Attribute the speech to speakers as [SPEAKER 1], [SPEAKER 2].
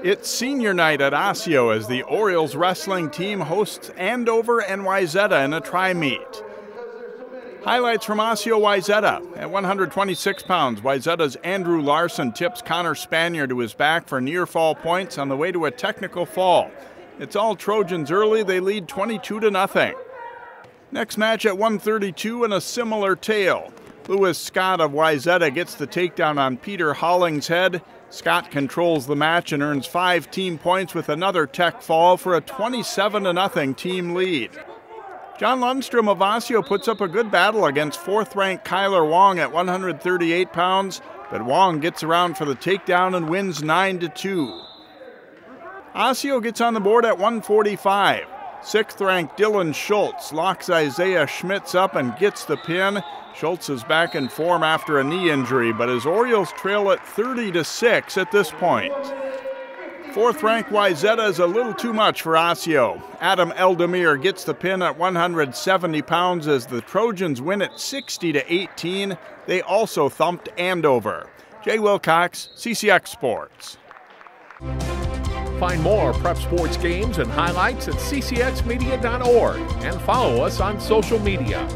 [SPEAKER 1] It's senior night at Osseo as the Orioles wrestling team hosts Andover and Wayzata in a tri meet. Highlights from Osseo Wayzata. At 126 pounds, Wayzata's Andrew Larson tips Connor Spanier to his back for near fall points on the way to a technical fall. It's all Trojans early, they lead 22 to nothing. Next match at 132 and a similar tale. Lewis Scott of Wayzata gets the takedown on Peter Hollingshead. Scott controls the match and earns five team points with another tech fall for a 27 0 team lead. John Lundstrom of Osseo puts up a good battle against fourth ranked Kyler Wong at 138 pounds, but Wong gets around for the takedown and wins 9 2. Osseo gets on the board at 145. Sixth ranked Dylan Schultz locks Isaiah Schmitz up and gets the pin. Schultz is back in form after a knee injury, but his Orioles trail at 30 to 6 at this point. Fourth ranked Wayzata is a little too much for Osseo. Adam Eldemir gets the pin at 170 pounds as the Trojans win at 60 to 18. They also thumped Andover. Jay Wilcox, CCX Sports.
[SPEAKER 2] Find more prep sports games and highlights at ccxmedia.org and follow us on social media.